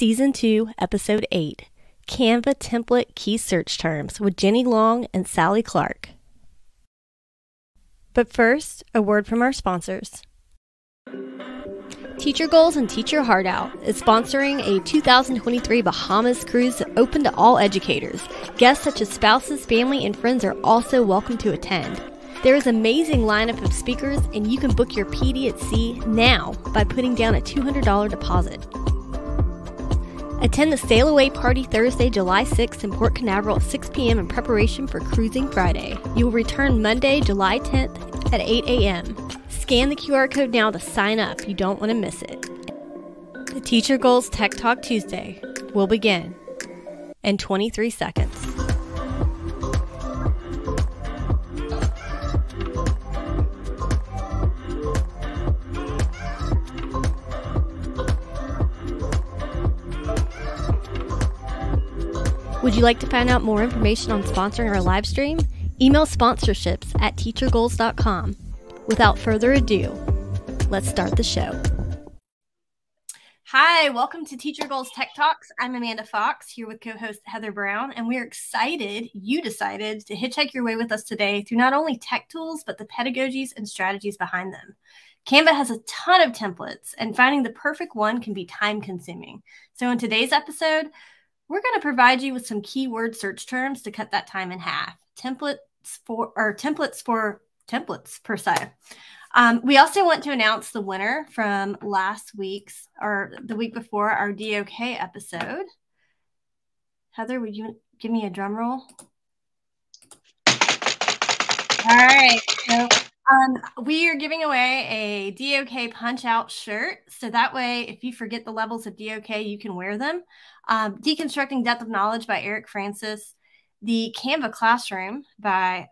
Season 2, Episode 8 Canva Template Key Search Terms with Jeni Long and Sallee Clark. But first, a word from our sponsors. Teacher Goals and Teach Your Heart Out is sponsoring a 2023 Bahamas cruise open to all educators. Guests such as spouses, family, and friends are also welcome to attend. There is amazing lineup of speakers, and you can book your PD at sea now by putting down a $200 deposit. Attend the Sail Away Party Thursday, July 6th in Port Canaveral at 6 p.m. in preparation for Cruising Friday. You will return Monday, July 10th at 8 a.m. Scan the QR code now to sign up. You don't want to miss it. The Teacher Goals Tech Talk Tuesday will begin in 23 seconds. Would you like to find out more information on sponsoring our live stream? Email sponsorships at teachergoals.com. Without further ado, let's start the show. Hi, welcome to Teacher Goals Tech Talks. I'm Amanda Fox here with co host Heather Brown, and we're excited you decided to hitchhike your way with us today through not only tech tools, but the pedagogies and strategies behind them. Canva has a ton of templates, and finding the perfect one can be time consuming. So, in today's episode, we're going to provide you with some keyword search terms to cut that time in half. Templates for or templates for templates per se. Um, we also want to announce the winner from last week's or the week before our DOK episode. Heather, would you give me a drum roll? All right. So um, we are giving away a DOK punch out shirt. So that way, if you forget the levels of DOK, you can wear them. Um, Deconstructing Depth of Knowledge by Erik Francis, The Canva Classroom by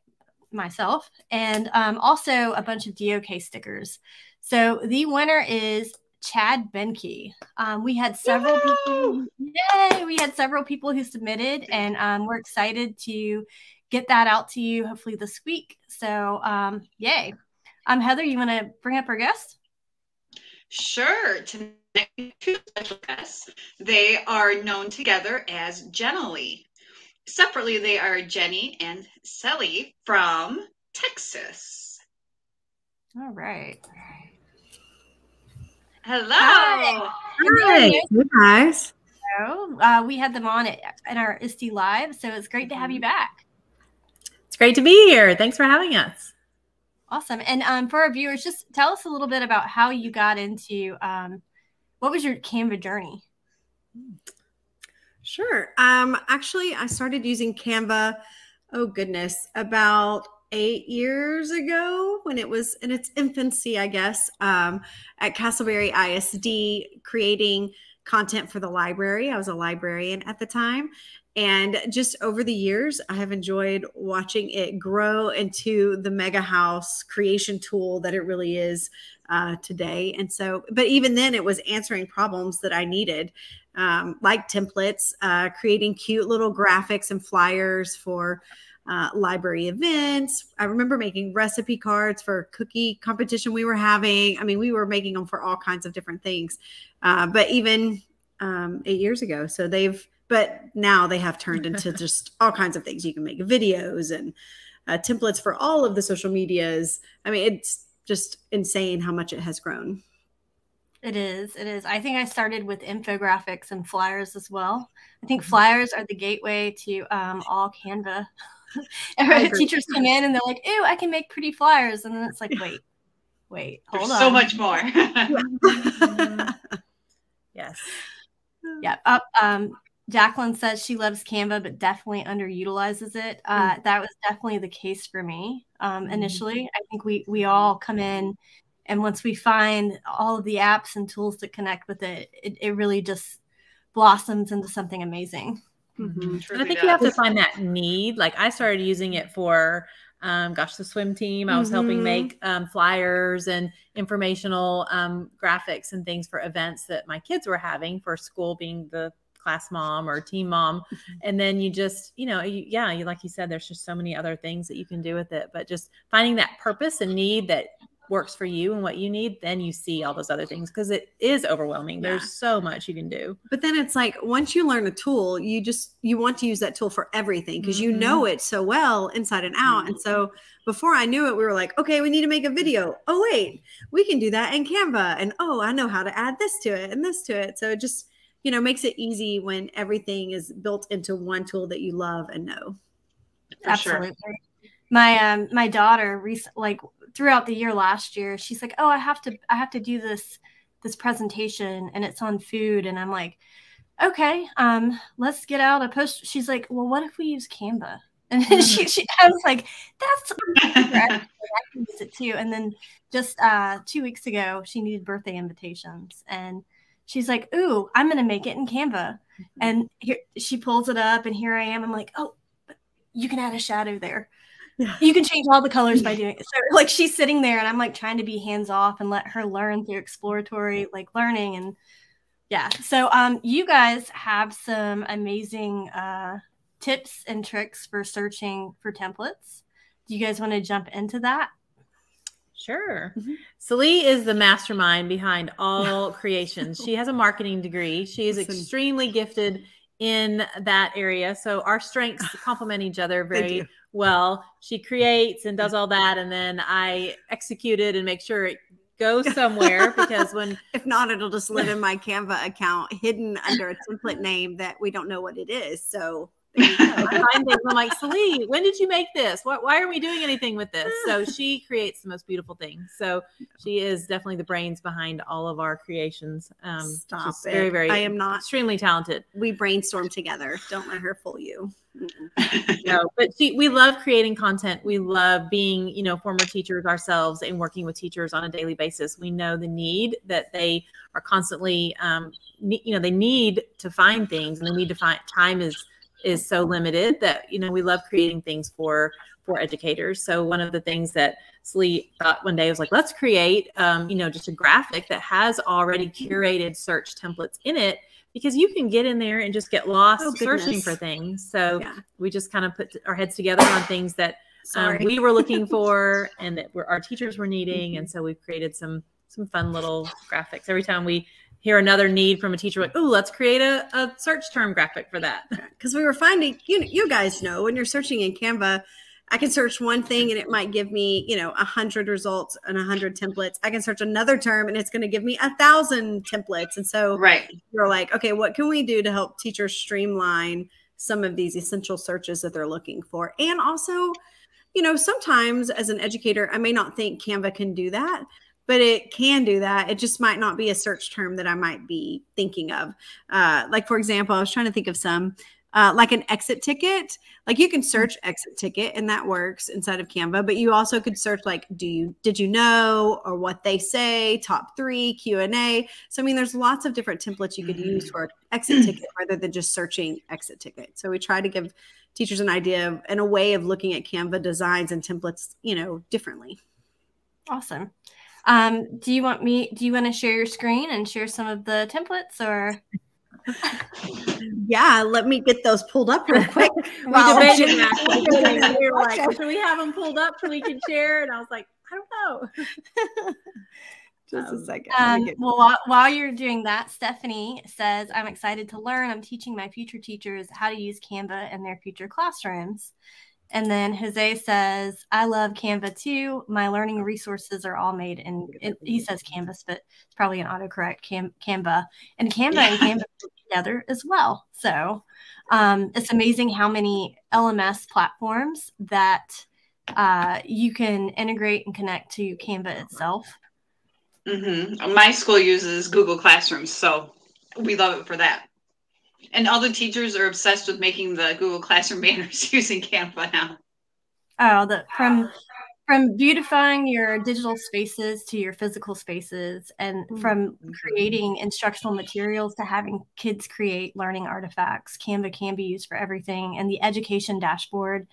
myself, and um, also a bunch of DOK stickers. So the winner is Chad Benke. Um, we had several Yay! people. Yay! We had several people who submitted, and um, we're excited to get that out to you hopefully this week. So, um, yay. Um, Heather, you want to bring up our guest? Sure. Tonight, two special guests. They are known together as Jenallee. Separately, they are Jeni and Sallee from Texas. All right. Hello. Hi. Hi. Hey guys. So, uh, we had them on it in our ISTE Live, so it's great to have you back. It's great to be here. Thanks for having us. Awesome. And um, for our viewers, just tell us a little bit about how you got into um, what was your Canva journey? Sure. Um, actually, I started using Canva, oh goodness, about eight years ago when it was in its infancy, I guess, um, at Castleberry ISD, creating content for the library. I was a librarian at the time. And just over the years, I have enjoyed watching it grow into the mega house creation tool that it really is uh, today. And so, but even then, it was answering problems that I needed, um, like templates, uh, creating cute little graphics and flyers for uh, library events. I remember making recipe cards for a cookie competition we were having. I mean, we were making them for all kinds of different things. Uh, but even um, eight years ago, so they've but now they have turned into just all kinds of things. You can make videos and uh, templates for all of the social medias. I mean, it's just insane how much it has grown. It is. It is. I think I started with infographics and flyers as well. I think mm-hmm. flyers are the gateway to um, all Canva. teachers come in and they're like, "Ew, I can make pretty flyers," and then it's like, "Wait, wait, hold There's on." So much more. yes. Yeah. Uh, um, Jacqueline says she loves Canva, but definitely underutilizes it. Uh, mm-hmm. That was definitely the case for me um, mm-hmm. initially. I think we we all come in, and once we find all of the apps and tools to connect with it, it, it really just blossoms into something amazing. Mm-hmm. And I think does. you have to find that need. Like I started using it for um, gosh, the swim team. I was mm-hmm. helping make um, flyers and informational um, graphics and things for events that my kids were having for school, being the class mom or team mom mm-hmm. and then you just you know you, yeah you like you said there's just so many other things that you can do with it but just finding that purpose and need that works for you and what you need, then you see all those other things because it is overwhelming. Yeah. There's so much you can do. But then it's like once you learn a tool, you just you want to use that tool for everything because you Mhm. know it so well inside and out. And so before I knew it, we were like, okay, we need to make a video. Oh wait, we can do that in Canva. And oh, I know how to add this to it and this to it. So it just you know makes it easy when everything is built into one tool that you love and know. For sure. Absolutely. My um my daughter rec- like throughout the year last year, she's like, "Oh, I have to I have to do this this presentation and it's on food." And I'm like, "Okay, um let's get out a post." She's like, "Well, what if we use Canva?" And then she, she I was like, "That's I can use it too." And then just uh 2 weeks ago, she needed birthday invitations and she's like, "Ooh, I'm going to make it in Canva." And here she pulls it up and here I am. I'm like, "Oh, you can add a shadow there. Yeah. You can change all the colors by doing it. So like she's sitting there and I'm like trying to be hands off and let her learn through exploratory like learning and yeah. So um you guys have some amazing uh tips and tricks for searching for templates. Do you guys want to jump into that? Sure. Mhm. Sallee is the mastermind behind all creations. She has a marketing degree. She is Listen. extremely gifted in that area. So our strengths complement each other very well. She creates and does all that, and then I execute it and make sure it goes somewhere because when If not, it'll just live in my Canva account hidden under a template name that we don't know what it is. So there you go. I find things, I'm like, Sallee, when did you make this? What, why are we doing anything with this? So she creates the most beautiful things. So she is definitely the brains behind all of our creations. Um, Stop she's it. very, very, I am not. extremely talented. We brainstorm together. Don't let her fool you. No, but she, we love creating content. We love being, you know, former teachers ourselves and working with teachers on a daily basis. We know the need that they are constantly, um, you know, they need to find things, and they need to find time is is so limited that you know we love creating things for for educators. So one of the things that Sallee thought one day was like, let's create, um, you know, just a graphic that has already curated search templates in it because you can get in there and just get lost Oh, searching for things. So Yeah. we just kind of put our heads together on things that um, we were looking for and that were, our teachers were needing. And so we've created some some fun little graphics. Every time we hear another need from a teacher, like, oh, let's create a, a search term graphic for that. because we were finding you you guys know when you're searching in Canva, I can search one thing and it might give me you know a hundred results and a hundred templates. I can search another term and it's going to give me a thousand templates. And so right. you're like, okay, what can we do to help teachers streamline some of these essential searches that they're looking for? And also, you know, sometimes as an educator, I may not think Canva can do that, but it can do that. It just might not be a search term that I might be thinking of. Uh, like, for example, I was trying to think of some. Uh, like an exit ticket, like you can search exit ticket and that works inside of Canva, but you also could search like, do you, did you know, or what they say, top three Q and A. So, I mean, there's lots of different templates you could use for exit ticket rather than just searching exit ticket. So we try to give teachers an idea of, and a way of looking at Canva designs and templates, you know, differently. Awesome. Um, do you want me do you want to share your screen and share some of the templates or Yeah, let me get those pulled up real quick. We debated that. we were like, should we have them pulled up so we can share? And I was like, I don't know. Just a Um, second. Um, get- well, while, while you're doing that, Stephanie says, I'm excited to learn. I'm teaching my future teachers how to use Canva in their future classrooms. And then Jose says, I love Canva too. My learning resources are all made in, it, he says Canvas, but it's probably an autocorrect Cam, Canva. And Canva and Canva together as well. So um, it's amazing how many LMS platforms that uh, you can integrate and connect to Canva itself. hmm My school uses Google Classrooms, so we love it for that. And all the teachers are obsessed with making the Google Classroom banners using Canva now. Oh, the from ah. from beautifying your digital spaces to your physical spaces and hmm. from creating instructional materials to having kids create learning artifacts. Canva can be used for everything and the education dashboard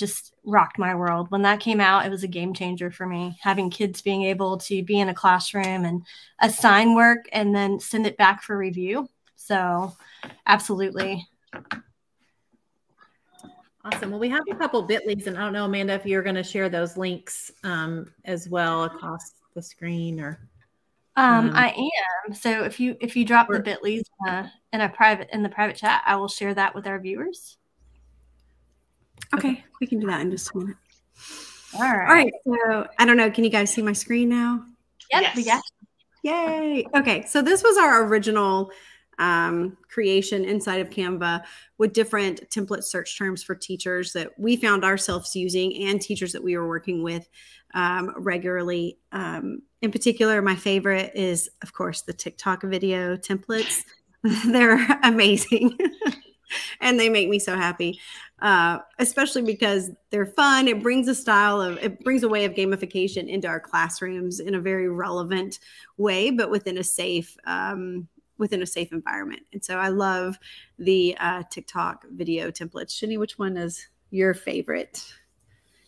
just rocked my world. When that came out, it was a game changer for me. Having kids being able to be in a classroom and assign work and then send it back for review. So, absolutely. Awesome. Well, we have a couple bit.lys, and I don't know, Amanda, if you're going to share those links um, as well across the screen or. Um, Um, I am. So if you if you drop the Or- Bitly's uh, in a private in the private chat, I will share that with our viewers. Okay, we can do that in just a minute. All right. All right. So I don't know. Can you guys see my screen now? Yep. we Yes. Yay. Okay. So this was our original um, creation inside of Canva with different template search terms for teachers that we found ourselves using and teachers that we were working with um, regularly. Um, in particular, my favorite is, of course, the TikTok video templates. They're amazing. and they make me so happy, uh, especially because they're fun. It brings a style of, it brings a way of gamification into our classrooms in a very relevant way, but within a safe, um, within a safe environment. And so I love the uh, TikTok video templates. Jeni, which one is your favorite?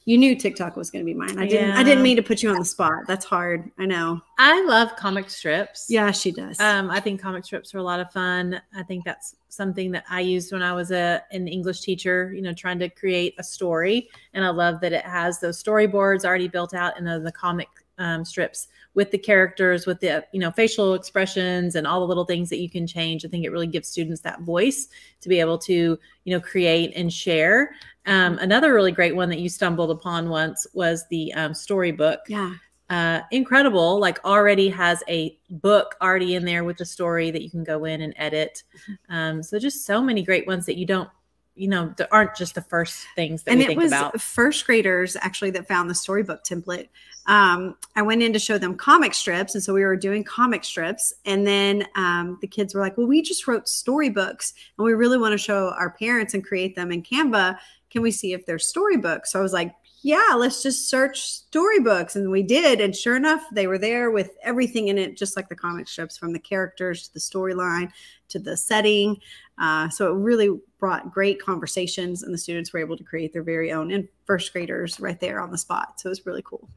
You knew TikTok was going to be mine. I didn't. I didn't mean to put you on the spot. That's hard. I know. I love comic strips. Yeah, she does. Um, I think comic strips are a lot of fun. I think that's something that I used when I was a an English teacher, you know, trying to create a story. And I love that it has those storyboards already built out and then the comic um, strips with the characters, with the you know facial expressions and all the little things that you can change. I think it really gives students that voice to be able to you know create and share. Um, another really great one that you stumbled upon once was the um, storybook yeah. uh, incredible. Like already has a book already in there with the story that you can go in and edit. Um, so just so many great ones that you don't, you know, there aren't just the first things that and we it think was about. first graders actually that found the storybook template. Um, i went in to show them comic strips and so we were doing comic strips and then um, the kids were like well we just wrote storybooks and we really want to show our parents and create them in canva. Can we see if they're storybooks? So i was like yeah let's just search storybooks and we did and sure enough they were there with everything in it just like the comic strips from the characters to the storyline to the setting uh, so it really brought great conversations, and the students were able to create their very own, and first graders right there on the spot. So it was really cool.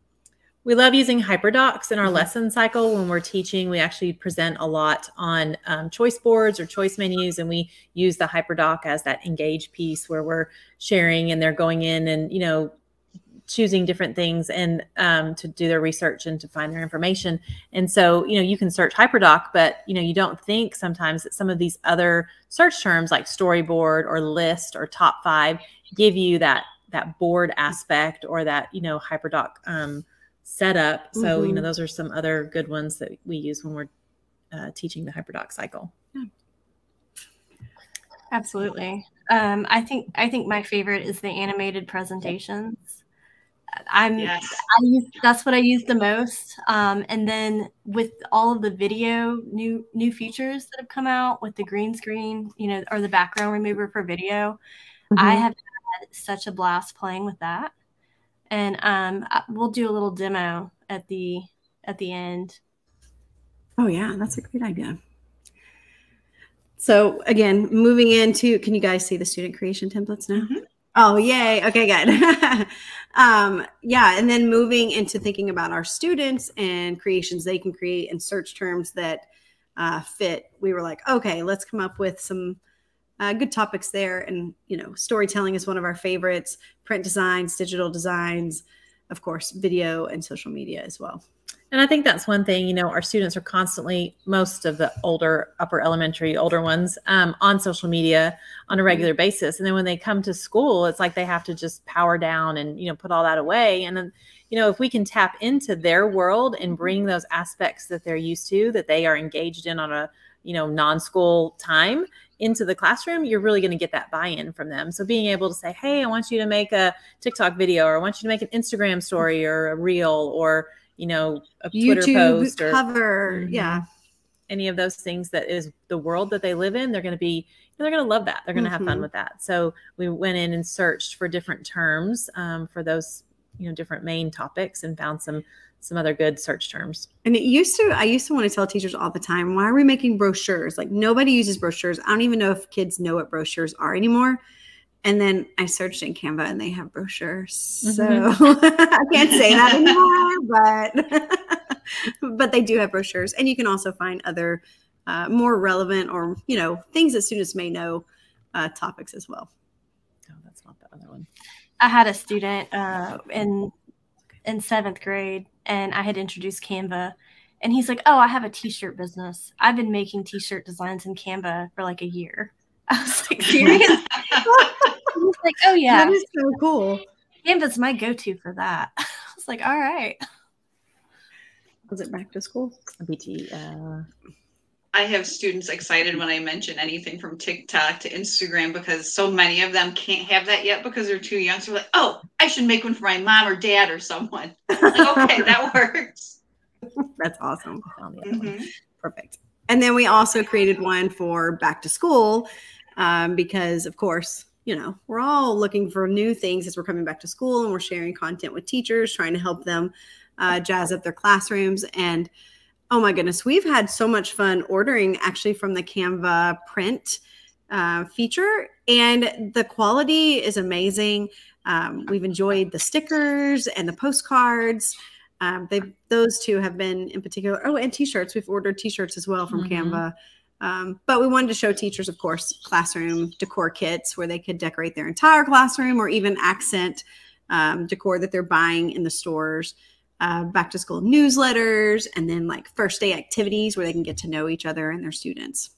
We love using hyperdocs in our lesson cycle when we're teaching. We actually present a lot on um, choice boards or choice menus, and we use the hyperdoc as that engage piece where we're sharing and they're going in and you know choosing different things and um, to do their research and to find their information. And so you know you can search hyperdoc, but you know you don't think sometimes that some of these other search terms like storyboard or list or top five give you that that board aspect or that you know hyperdoc um, setup. So, you know, Mhm. those are some other good ones that we use when we're uh, teaching the hyperdoc cycle. Absolutely. Um, I think I think my favorite is the animated presentations. I'm Yes. I use that's what I use the most. Um, and then with all of the video new new features that have come out with the green screen, you know, or the background remover for video, I Mhm. have had such a blast playing with that. And um, I- we'll do a little demo at the at the end. Oh yeah, that's a great idea. So again, moving into, can you guys see the student creation templates now? Mhm. Oh, yay. Okay, good. um, yeah, and then moving into thinking about our students and creations they can create and search terms that uh, fit. We were like, okay, let's come up with some uh, good topics there. And you know, storytelling is one of our favorites. Print designs, digital designs, of course, video and social media as well. And I think that's one thing, you know, our students are constantly, most of the older, upper elementary, older ones, um, on social media on a regular basis. And then when they come to school, it's like they have to just power down and, you know, put all that away. And then, you know, if we can tap into their world and bring those aspects that they're used to, that they are engaged in on a, you know, non school time into the classroom, you're really going to get that buy in from them. So being able to say, hey, I want you to make a TikTok video or I want you to make an Instagram story or a reel or, you know, a Twitter YouTube post or cover. Mhm. Yeah. any of those things that is the world that they live in, they're going to be, they're going to love that. They're going to have fun Mhm. with that. So we went in and searched for different terms um, for those, you know, different main topics and found some some other good search terms. And it used to, I used to want to tell teachers all the time, why are we making brochures? Like nobody uses brochures. I don't even know if kids know what brochures are anymore. And then I searched in Canva and they have brochures. So I can't say that anymore, but but they do have brochures. And you can also find other uh, more relevant or, you know, things that students may know uh, topics as well. Oh, that's not the other one. I had a student uh, in in seventh grade, and I had introduced Canva, and he's like, "Oh, I have a T-shirt business. I've been making T-shirt designs in Canva for like a year." I was like, "Serious?" he's like, "Oh yeah, That is so cool. Canva's my go-to for that." I was like, "All right." Was it back to school? BT. Uh, I have students excited when I mention anything from TikTok to Instagram because so many of them can't have that yet because they're too young. So they're like, oh, I should make one for my mom or dad or someone. Like, okay, that works. That's awesome. I found the other one. Mhm. Perfect. And then we also created one for back to school um, because, of course, you know, we're all looking for new things as we're coming back to school and we're sharing content with teachers, trying to help them uh, jazz up their classrooms. And oh my goodness, we've had so much fun ordering actually from the Canva print uh, feature, and the quality is amazing. Um, we've enjoyed the stickers and the postcards. Um, they those two have been in particular. Oh, and t-shirts. We've ordered t-shirts as well from Mhm. Canva. Um, but we wanted to show teachers, of course, classroom decor kits where they could decorate their entire classroom or even accent um, decor that they're buying in the stores. Uh, back to school newsletters, and then like first day activities where they can get to know each other and their students.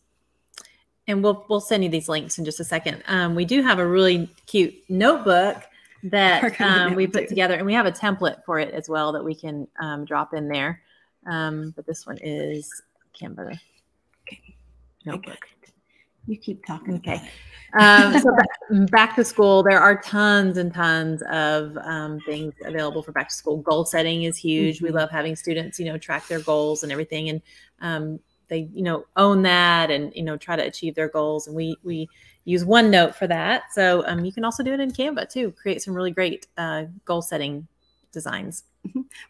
and we'll we'll send you these links in just a second. Um, we do have a really cute notebook that um, we put together, and we have a template for it as well that we can um, drop in there. Um, but this one is Canva notebook. You keep talking. Okay. Um, so back, back to school, there are tons and tons of um, things available for back to school. Goal setting is huge. We Mhm. love having students, you know, track their goals and everything, and um, they, you know, own that and you know try to achieve their goals. And we we use OneNote for that. So um, you can also do it in Canva too. Create some really great uh, goal setting designs.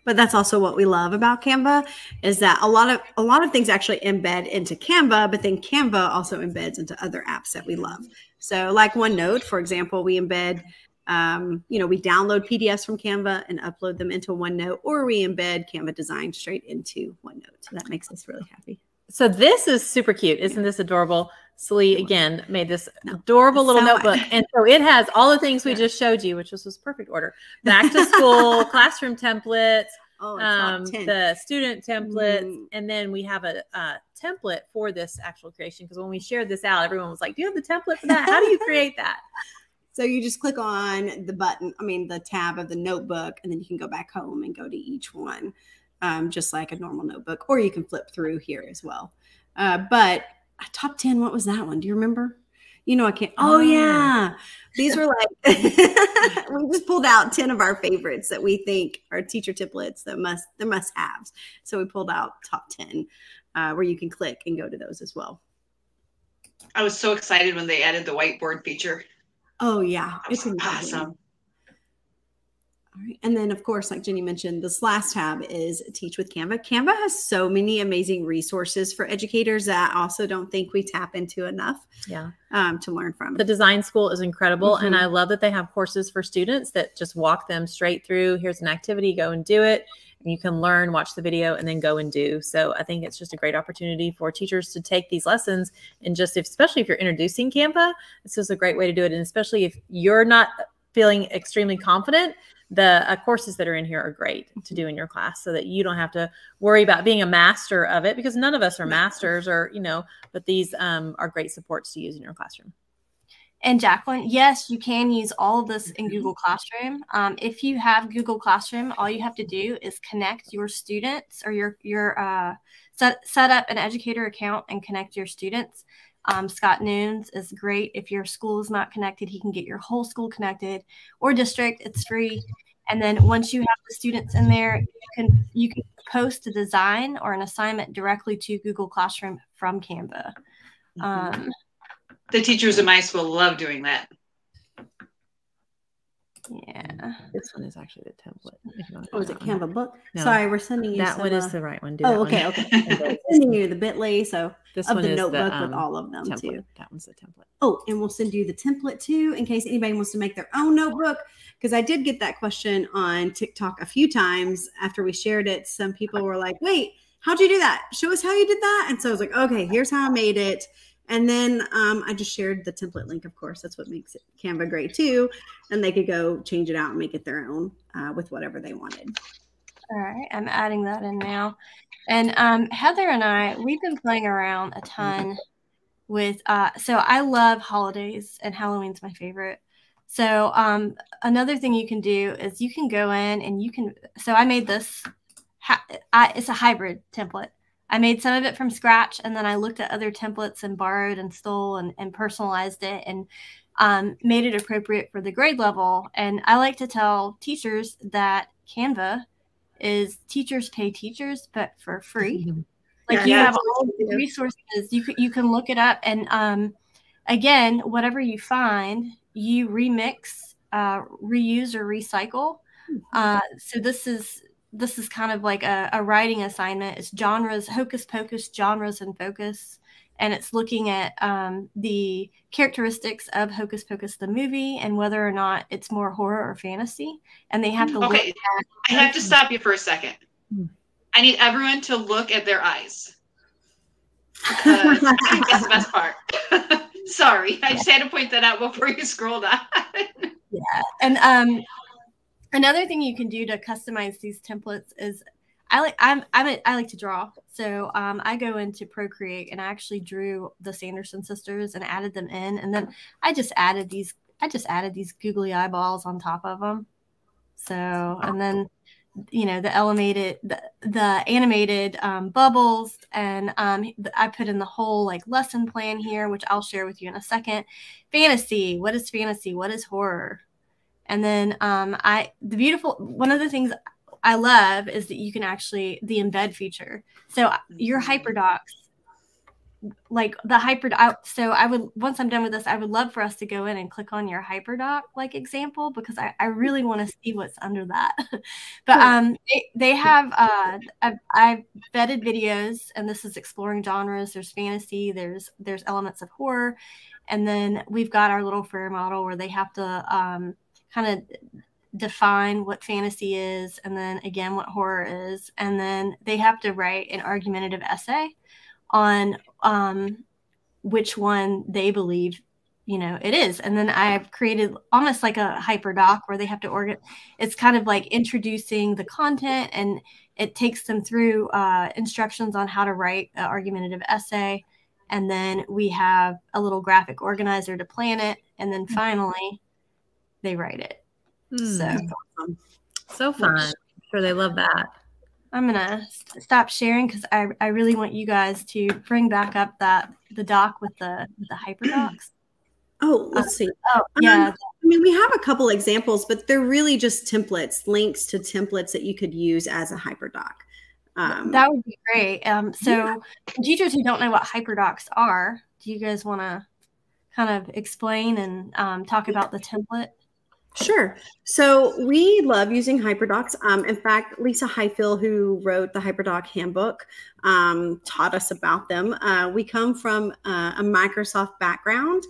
But that's also what we love about canva is that a lot of a lot of things actually embed into canva but then canva also embeds into other apps that we love. So like onenote for example we embed um, you know we download pdfs from canva and upload them into onenote or we embed canva design straight into onenote. So that makes us really happy. So this is super cute. Isn't this adorable? No. again made this adorable little So- notebook. And so it has all the things we Yeah. just showed you, which was, was perfect order. Back to school, classroom templates, oh um, the student templates, Mm. and then we have a, uh template for this actual creation. Because when we shared this out, everyone was like, "Do you have the template for that? How do you create that?" So you just click on the button, I mean, the tab of the notebook, and then you can go back home and go to each one, um, just like a normal notebook, or you can flip through here as well. Uh, but top 10, what was that one? Do you remember? You know, I can't. Oh, Oh. yeah. These were like, we just pulled out 10 of our favorites that we think are teacher templates that must, the must haves. So we pulled out top 10 uh, where you can click and go to those as well. I was so excited when they added the whiteboard feature. Oh, yeah. Incredible. awesome. All right. And then, of course, like Jeni mentioned, this last tab is Teach with Canva. Canva has so many amazing resources for educators that I also don't think we tap into enough Yeah. um, to learn from. The design school is incredible. And Mhm. I love that they have courses for students that just walk them straight through. Here's an activity, go and do it. And you can learn, watch the video, and then go and do. So I think it's just a great opportunity for teachers to take these lessons and just, if, especially if you're introducing Canva, this is a great way to do it. And especially if you're not feeling extremely confident, the uh, courses that are in here are great to do in your class so that you don't have to worry about being a master of it because none of us are masters or, you know, but these um, are great supports to use in your classroom. And Jacqueline, yes, you can use all of this in Mhm. Google Classroom. Um, if you have Google Classroom, all you have to do is connect your students or your your uh, set set up an educator account and connect your students. Um, Scott Noons is great. If your school is not connected, he can get your whole school connected or district. It's free. And then once you have the students in there, you can you can post a design or an assignment directly to Google Classroom from Canva. Mhm. Um, The teachers in my school love doing that. Yeah. This one is actually the template. if you want oh, is it that one. Canva book? No. Sorry, we're sending you That some, one is uh, the right one. Do oh, that one. okay, okay. Sending you the Bitly so this of one the is notebook um, with all of them template. too. That one's the template. Oh, and we'll send you the template too in case anybody wants to make their own notebook. Because I did get that question on TikTok a few times after we shared it. Some people were like, wait, how'd you do that? Show us how you did that. And so I was like, okay, here's how I made it. And then um, I just shared the template link, of course. That's what makes it Canva great too. And they could go change it out and make it their own uh, with whatever they wanted. All right, I'm adding that in now. And um, Heather and I, we've been playing around a ton with. Uh, so I love holidays, and Halloween's my favorite. So um, another thing you can do is you can go in and you can. So I made this. I, it's a hybrid template. I made some of it from scratch, and then I looked at other templates and borrowed and stole and, and personalized it and um, made it appropriate for the grade level. And I like to tell teachers that Canva is teachers pay teachers, but for free. Like yeah, you yeah, have all the resources. You can you can look it up, and um, again, whatever you find, you remix, uh, reuse, or recycle. Hmm. Uh, so this is this is kind of like a, a writing assignment. It's genres, hocus pocus, genres and focus and it's looking at um, the characteristics of Hocus Pocus the movie and whether or not it's more horror or fantasy. And they have to okay. I have to stop you for a second. Hmm. I need everyone to look at their eyes. Because that's the best part. Sorry, I just had to point that out before you scrolled on. yeah, and um, another thing you can do to customize these templates is I like I'm I'm a, I like to draw. So um, I go into Procreate and I actually drew the Sanderson sisters and added them in, and then I just added these I just added these googly eyeballs on top of them. So and then you know the animated the, the animated um, bubbles and um, i put in the whole like lesson plan here which i'll share with you in a second. Fantasy. What is fantasy? What is horror and then um, i the beautiful one of the things I love is that you can actually the embed feature. So your mm-hmm. hyperdocs, like the hyper. so I would once I'm done with this, I would love for us to go in and click on your hyperdoc like example because I, I really want to see what's under that. but um, they, they have uh, I've, I've vetted videos, and this is exploring genres. There's fantasy. There's there's elements of horror, and then we've got our little Frayer model where they have to um, kind of define what fantasy is and then again what horror is. And then they have to write an argumentative essay on um, which one they believe you know it is. And then i've created almost like a hyperdoc where they have to organ it's kind of like introducing the content and it takes them through uh, instructions on how to write an argumentative essay. And then we have a little graphic organizer to plan it. And then mm-hmm. finally they write it Mm, so So fun. I'm sure they love that. I'm gonna stop sharing because I, I really want you guys to bring back up that the doc with the with the hyperdocs. Oh, let's see. Oh, yeah. Um, I mean, we have a couple examples, but they're really just templates, links to templates that you could use as a hyperdoc. Um, that would be great. Um, so, yeah. teachers who don't know what hyperdocs are, do you guys want to kind of explain and um, talk about the template? Sure. So we love using HyperDocs. Um, in fact, Lisa Highfill, who wrote the HyperDoc handbook, um, taught us about them. Uh, we come from uh, a Microsoft background,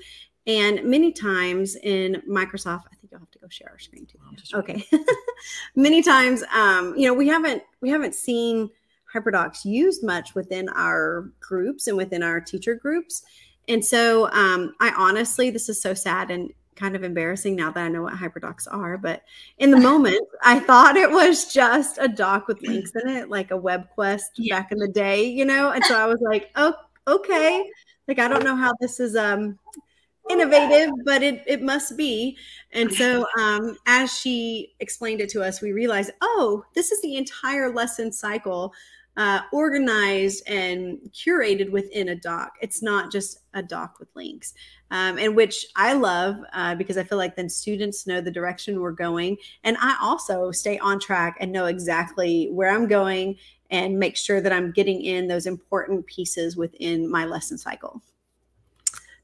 and many times in Microsoft, I think you'll have to go share our screen too. Okay. many times, um, you know, we haven't we haven't seen HyperDocs used much within our groups and within our teacher groups. And so um, I honestly, this is so sad and kind of embarrassing now that I know what hyperdocs are. But in the moment, I thought it was just a doc with links in it, like a web quest yeah. back in the day, you know? And so I was like, oh, okay. Like, I don't know how this is um, innovative, but it, it must be. And so um, as she explained it to us, we realized, oh, this is the entire lesson cycle uh, organized and curated within a doc. It's not just a doc with links, um, and which I love uh, because I feel like then students know the direction we're going, and I also stay on track and know exactly where I'm going and make sure that I'm getting in those important pieces within my lesson cycle.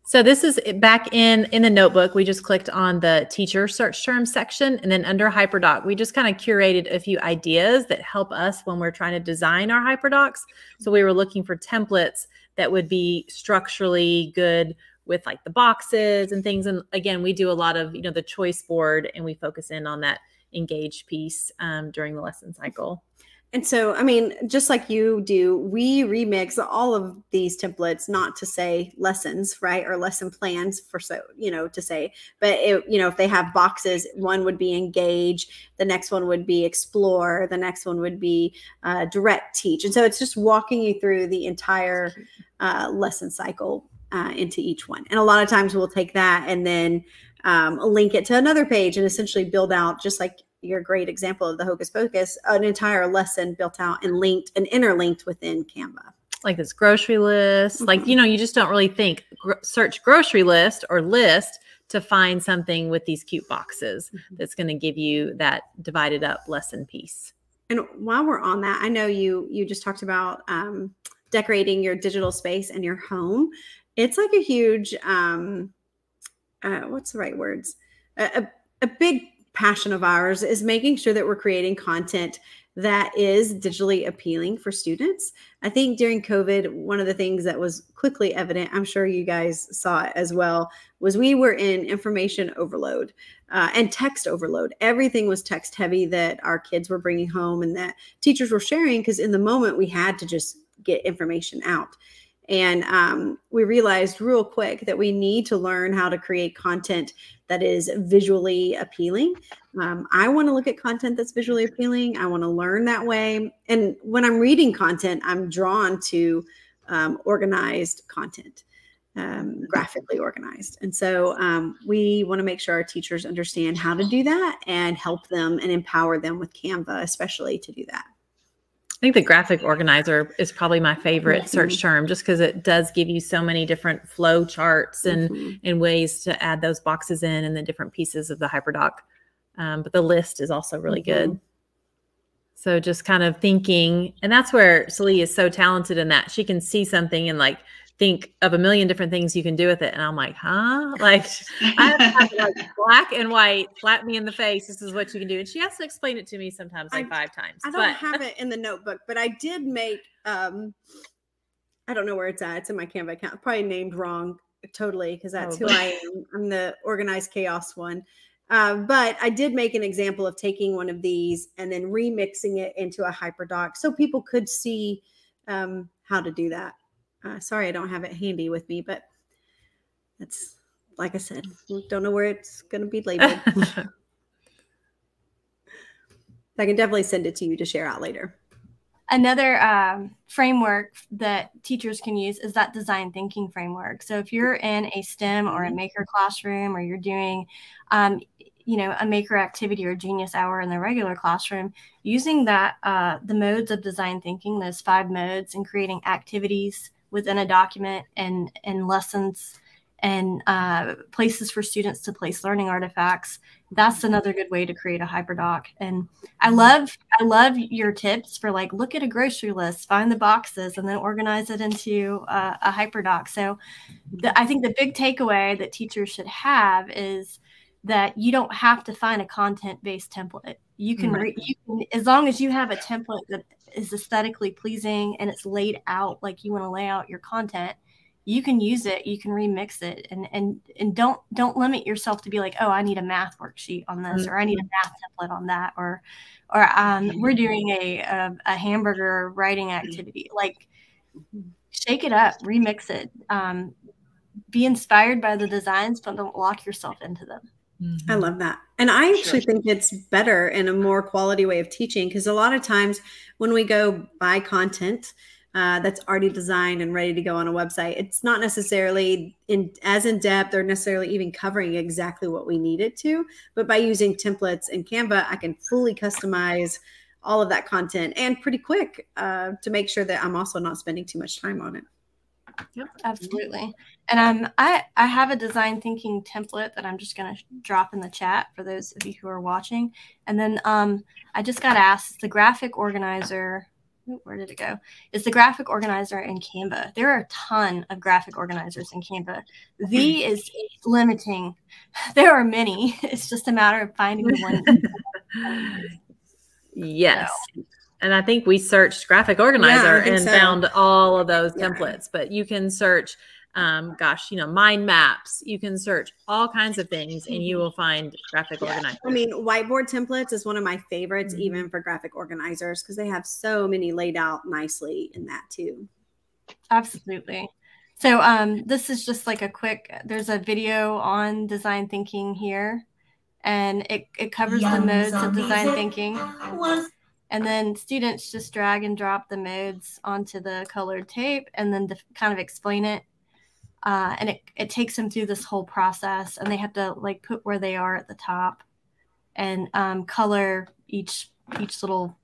So this is back in in the notebook. We just clicked on the teacher search term section, and then under HyperDoc, we just kind of curated a few ideas that help us when we're trying to design our HyperDocs. So we were looking for templates that would be structurally good with like the boxes and things. And again, we do a lot of you know the choice board, and we focus in on that engaged piece um, during the lesson cycle. And so, I mean, just like you do, we remix all of these templates, not to say lessons, right? Or lesson plans for so, you know, to say, but it, you know, if they have boxes, one would be engage, the next one would be explore, the next one would be uh, direct teach. And so it's just walking you through the entire uh, lesson cycle uh, into each one. And a lot of times we'll take that and then um, link it to another page and essentially build out just like your great example of the hocus pocus, an entire lesson built out and linked and interlinked within Canva. Like this grocery list, mm-hmm. like, you know, you just don't really think gr- search grocery list or list to find something with these cute boxes mm-hmm. that's going to give you that divided up lesson piece. And while we're on that, I know you you just talked about um, decorating your digital space and your home. It's like a huge, um, uh, what's the right words? A, a, a big passion of ours is making sure that we're creating content that is digitally appealing for students. I think during COVID, one of the things that was quickly evident, I'm sure you guys saw it as well, was we were in information overload uh, and text overload. Everything was text heavy that our kids were bringing home and that teachers were sharing because in the moment we had to just get information out. And um, we realized real quick that we need to learn how to create content that is visually appealing. Um, I want to look at content that's visually appealing. I want to learn that way. And when I'm reading content, I'm drawn to um, organized content, um, graphically organized. And so um, we want to make sure our teachers understand how to do that and help them and empower them with Canva, especially to do that. I think the graphic organizer is probably my favorite mm-hmm. search term just because it does give you so many different flow charts and, mm-hmm. and ways to add those boxes in and the different pieces of the HyperDoc. Um, but the list is also really mm-hmm. good. So just kind of thinking, and that's where Sallee is so talented in that she can see something and like think of a million different things you can do with it. And I'm like, huh? Like I like black and white, slap me in the face. This is what you can do. And she has to explain it to me sometimes like I, five times. I don't but. have it in the notebook, but I did make um I don't know where it's at. It's in my Canva account. Probably named wrong totally because that's oh, who I am. I'm the organized chaos one. Uh, but I did make an example of taking one of these and then remixing it into a hyperdoc so people could see um, how to do that. Uh, sorry, I don't have it handy with me, but it's like I said, don't know where it's going to be labeled. I can definitely send it to you to share out later. Another um, framework that teachers can use is that design thinking framework. So if you're in a STEM or a mm-hmm. maker classroom, or you're doing, um, you know, a maker activity or genius hour in the regular classroom, using that uh, the modes of design thinking, those five modes, and creating activities within a document and and lessons and uh, places for students to place learning artifacts that's another good way to create a hyperdoc. And i love i love your tips for like look at a grocery list find the boxes and then organize it into uh, a hyperdoc. So the, i think the big takeaway that teachers should have is that you don't have to find a content based template. You can, re- you can as long as you have a template that is aesthetically pleasing and it's laid out like you want to lay out your content you can use it you can remix it and and and don't don't limit yourself to be like oh i need a math worksheet on this or i need a math template on that or or um, we're doing a, a, a hamburger writing activity. Like shake it up remix it um, be inspired by the designs but don't lock yourself into them Mm-hmm. I love that. And I actually sure. think it's better and a more quality way of teaching because a lot of times when we go buy content uh, that's already designed and ready to go on a website, it's not necessarily in as in depth or necessarily even covering exactly what we need it to. But by using templates in Canva, I can fully customize all of that content and pretty quick uh, to make sure that I'm also not spending too much time on it. Yep, absolutely. And um, I I have a design thinking template that I'm just gonna drop in the chat for those of you who are watching. And then um, I just got asked the graphic organizer. Where did it go? Is the graphic organizer in Canva? There are a ton of graphic organizers in Canva. The is limiting. There are many. It's just a matter of finding the one. yes. So and I think we searched graphic organizer yeah, and so. found all of those templates. But you can search um, gosh, you know, mind maps. You can search all kinds of things and you will find graphic Yeah. organizers. I mean, whiteboard templates is one of my favorites, Mhm. even for graphic organizers, because they have so many laid out nicely in that too. Absolutely. So um, this is just like a quick. There's a video on design thinking here, and it it covers the modes of design and thinking. And then students just drag and drop the modes onto the colored tape and then kind of explain it. Uh, and it, it takes them through this whole process and they have to like put where they are at the top and um, color each each little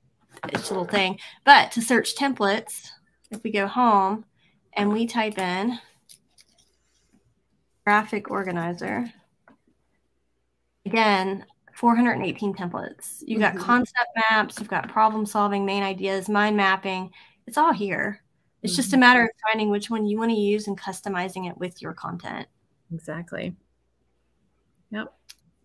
each little thing. But to search templates, if we go home and we type in graphic organizer, again, 418 templates. You've got Mhm. concept maps, you've got problem solving, main ideas, mind mapping. It's all here. It's just a Mm-hmm. matter of finding which one you want to use and customizing it with your content. Exactly. Yep.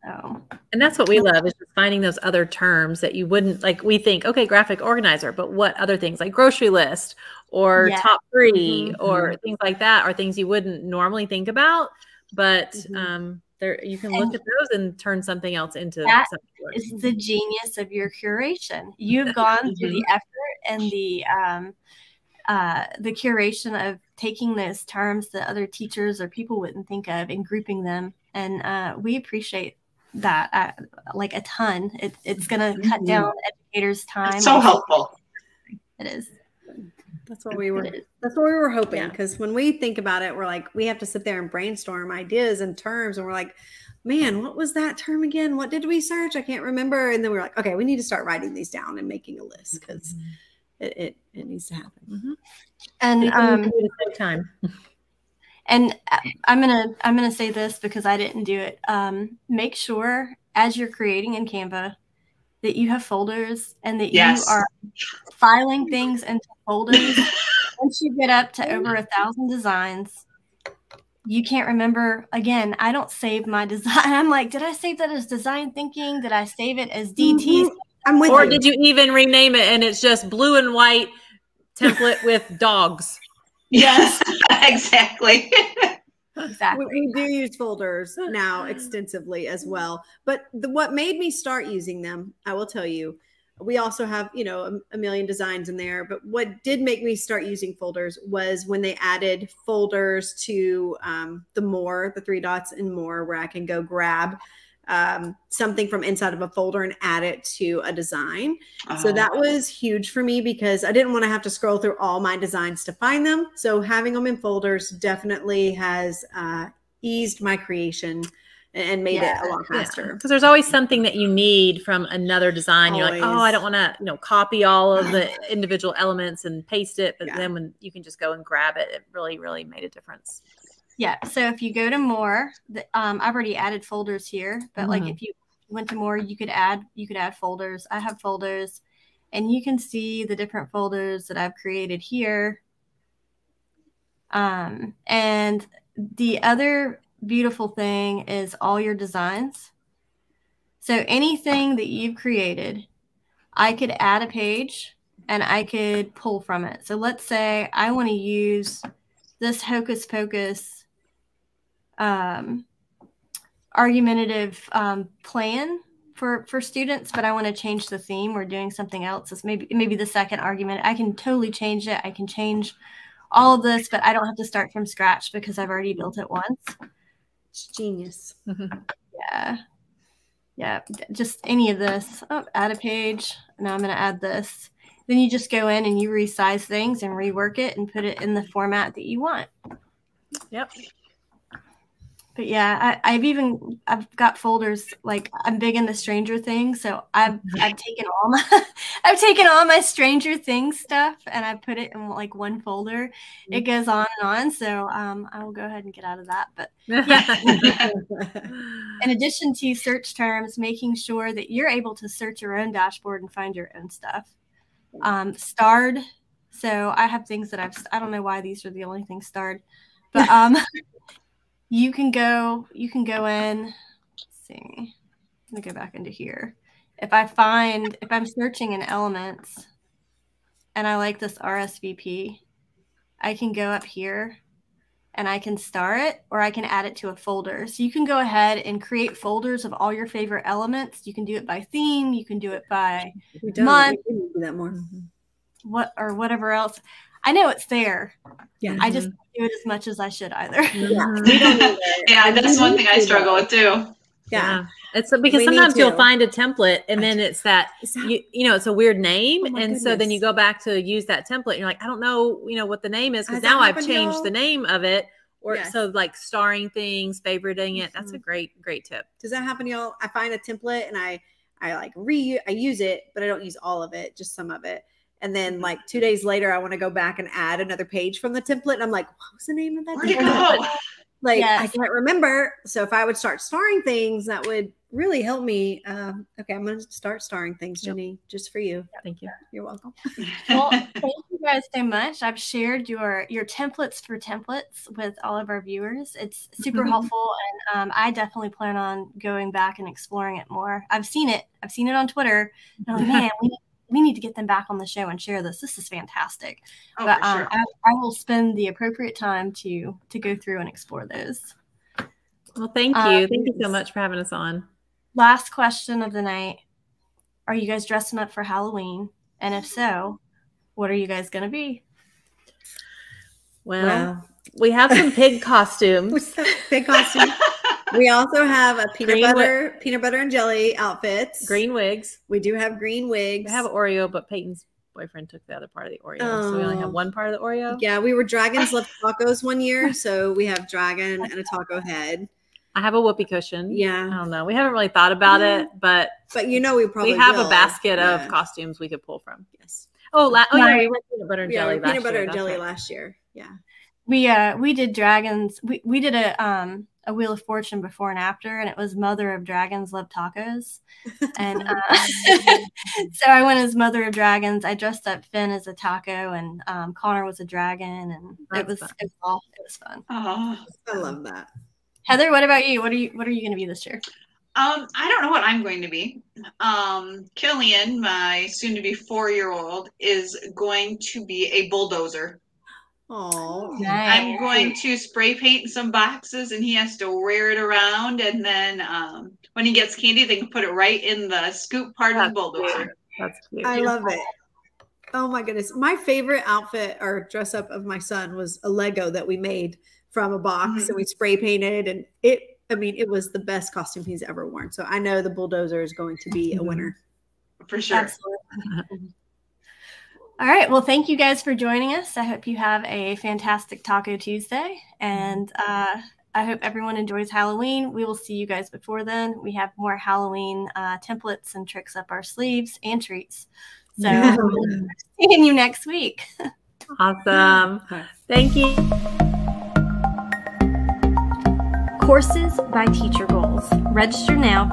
So, And that's what we love is just finding those other terms that you wouldn't like. We think, okay, graphic organizer, but what other things like grocery list or Yeah. top 3 Mhm. or things like that are things you wouldn't normally think about. But Mhm. um, there you can look And at those and turn something else into that something. it's the genius of your curation. You've gone through the effort and the um, uh, the curation of taking those terms that other teachers or people wouldn't think of and grouping them. And uh, we appreciate that uh, like a ton. It, it's going to cut Mhm. down educators' time. It's so helpful. It is. That's what we were. That's what we were hoping. Yeah. Because when we think about it, we're like, we have to sit there and brainstorm ideas and terms, and we're like, man, what was that term again? What did we search? I can't remember. And then we're like, okay, we need to start writing these down and making a list because it, it it needs to happen. Mhm. And um, can do to time. and uh, i'm gonna i'm gonna say this because i didn't do it um, make sure as you're creating in canva that you have folders and that Yes. you are filing things into folders once you get up to over a thousand designs you can't remember again i don't save my design i'm like did i save that as design thinking did i save it as dt Mhm. I'm with Or you. did you even rename it and it's just blue and white template with dogs? Yes, exactly. Exactly we, we do use folders now extensively as well but the, what made me start using them i will tell you we also have you know a, a million designs in there but what did make me start using folders was when they added folders to um, the more the three dots and more where i can go grab um, something from inside of a folder and add it to a design so Oh, that was huge for me because I didn't want to have to scroll through all my designs to find them. So having them in folders definitely has uh, eased my creation and made it a lot faster. Because there's always something that you need from another design. You're like, oh, I don't want to, you know, copy all of the individual elements and paste it. But Yeah. then when you can just go and grab it, it really, really made a difference. Yeah. So if you go to more, the, um, I've already added folders here, but like Mhm. if you went to more, you could add you could add folders. I have folders, and you can see the different folders that I've created here. Um, and the other beautiful thing is all your designs. So anything that you've created, I could add a page and I could pull from it. So let's say I want to use this hocus pocus um, argumentative um, plan for for students, but I want to change the theme. We're doing something else. It's maybe maybe the second argument. I can totally change it. I can change all of this, but I don't have to start from scratch because I've already built it once. It's genius. Yeah. Yeah. Just any of this. Oh, add a page. Now I'm going to add this. Then you just go in and you resize things and rework it and put it in the format that you want. Yep. But yeah, I, I've even I've got folders like I'm big into Stranger Things, so I've I've taken all my I've taken all my Stranger Things stuff and I put it in like one folder. It goes on and on, so um, I will go ahead and get out of that. But in addition to search terms, making sure that you're able to search your own dashboard and find your own stuff. Um, starred. So I have things that I've, I don't know why these are the only things starred, but um, you can go, you can go in, let's see, let me go back into here. If I find, if I'm searching in elements and I like this RSVP, I can go up here and I can star it or I can add it to a folder. So you can go ahead and create folders of all your favorite elements. You can do it by theme, you can do it by Month. we need to do that more. what or whatever else. I know it's there. Yeah. I just don't do it as much as I should either. Yeah. We don't need it. Yeah, that's one thing I struggle though. with too. Yeah. It's because We sometimes you'll find a template and then it's that Is that- you, you know it's a weird name Oh my and so then you go back to use that template and you're like I don't know you know what the name is because now I've changed y'all? the name of it or Yes. so like starring things favoriting it that's a Mhm. great great tip Does that happen y'all? I find a template and I I like re I use it, but I don't use all of it, just some of it. And then like two days later, I want to go back and add another page from the template. And I'm like, what was the name of that? Where'd it template? go? Like I can't remember. So if I would start starring things, that would really help me. Um, okay, I'm gonna start starring things, Yep. Jeni, just for you. thank you You're welcome. well, thank you guys so much. I've shared your your templates for templates with all of our viewers. It's super helpful, and um, I definitely plan on going back and exploring it more. I've seen it. I've seen it on Twitter. And I'm like, man, we need, we need to get them back on the show and share this. This is fantastic. Oh, but for um, sure. I, I will spend the appropriate time to to go through and explore those. well thank you Um, thank you so much for having us on Last question of the night: Are you guys dressing up for Halloween? And if so, what are you guys gonna be? well Wow. we have some pig costumes What's that big costume? We also have a peanut Green wi- butter, peanut butter and jelly outfits. green wigs We do have green wigs. we have Oreo but Peyton's boyfriend took the other part of the Oreo so we only Oh. have one part of the Oreo Yeah, we were dragons left tacos one year, so we have dragon and a taco head. I have a whoopee cushion Yeah, I don't know we haven't really thought about Yeah. it but but you know we probably we have will. a basket Yeah. of costumes we could pull from. Yes, Oh, la- oh yeah, My- we were peanut butter and yeah, jelly. peanut last butter year, and jelly right. last year. Yeah, We uh we did dragons. We we did a um a Wheel of Fortune before and after, and it was Mother of Dragons love tacos. And uh, so I went as Mother of Dragons. I dressed up Finn as a taco, and um, Connor was a dragon, and it was fun. it was all it was fun. Oh. I love that. Heather, what about you? What are you what are you going to be this year? Um, I don't know what I'm going to be. Um, Killian, my soon to be four year old, is going to be a bulldozer. Oh, I'm going to spray paint some boxes and he has to wear it around. And then um, when he gets candy, they can put it right in the scoop part of the bulldozer. cute. That's cute. I love it. Oh my goodness, my favorite outfit or dress up of my son was a Lego that we made from a box Mhm. and we spray painted, and it. I mean, it was the best costume he's ever worn. So I know the bulldozer is going to be a Mhm. winner. For sure. Absolutely. All right. Well, thank you guys for joining us. I hope you have a fantastic Taco Tuesday. And uh, I hope everyone enjoys Halloween. We will see you guys before then. We have more Halloween uh, templates and tricks up our sleeves and treats. So Yeah. we'll seeing you next week. Awesome. Thank you. Courses by TeacherGoals. Register now